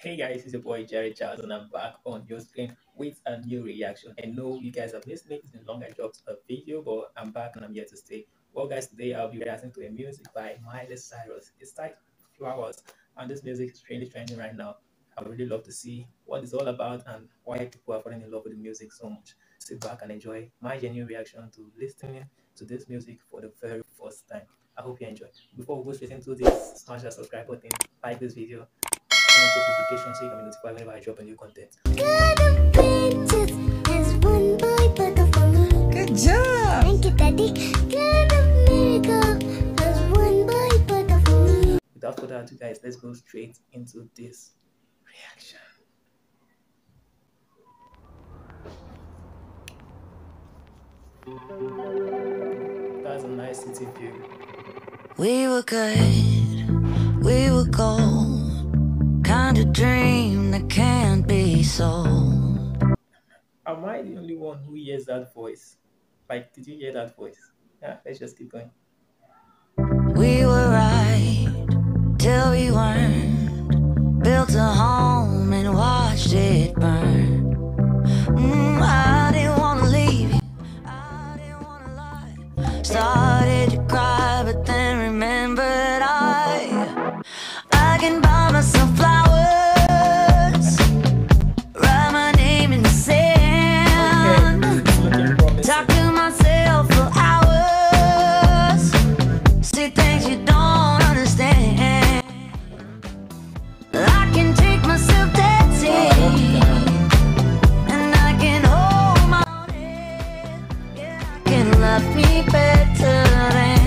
Hey guys, it's your boy Jerry Charles, and I'm back on your screen with a new reaction. I know you guys have missed me, it's been long I a video, but I'm back and I'm here to stay. Well, guys, today I'll be reacting to a music by Miley Cyrus. It's titled Flowers, and this music is really trending right now. I would really love to see what it's all about and why people are falling in love with the music so much. Sit back and enjoy my genuine reaction to listening to this music for the very first time. I hope you enjoy. Before we go straight into this, smash that subscribe button, like this video, turn on notifications so you can be notified whenever I drop a new content. Good job. Thank you, Daddy. Without further ado, guys, let's go straight into this reaction. That's a nice city view. We were good, we were gold. Kind of dream that can't be sold. Am I the only one who hears that voice? Like, did you hear that voice? Yeah, let's just keep going. We were right till we weren't. Built a home and watched it burn. Mm, I didn't wanna leave. I didn't wanna lie. Started you don't understand. I can take myself dancing. And I can hold my own head. Yeah, I can love me better than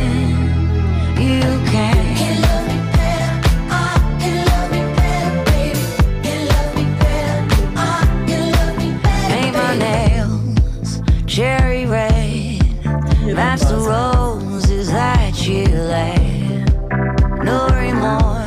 you can. Can love me better. Ah, I can love me better, baby. Can love me better. Ah, I can love me better. Paint my nails cherry red. Yeah, Match the roses that you laid. No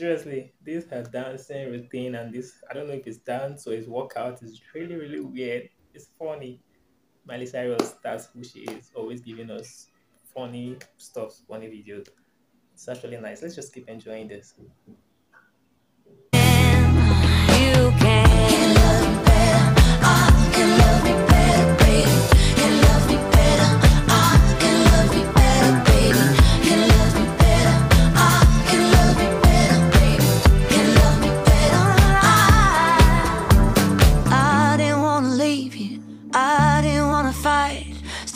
seriously, this her dancing routine and this I don't know if it's dance or it's workout is really really weird. It's funny. Miley Cyrus, that's who she is, always giving us funny stuff, funny videos. It's actually nice. Let's just keep enjoying this.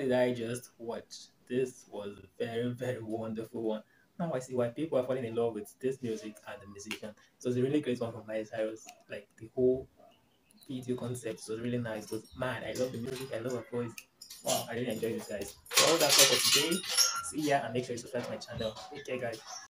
did I just watch? This was a very, very wonderful one. Now I see why people are falling in love with this music and the musician. So it's a really great one from Miley Cyrus. Like the whole video concept was really nice. But man, I love the music, I love her voice. Wow, I really enjoyed this guys. So that's all for today. See ya and make sure you subscribe to my channel. Take care guys.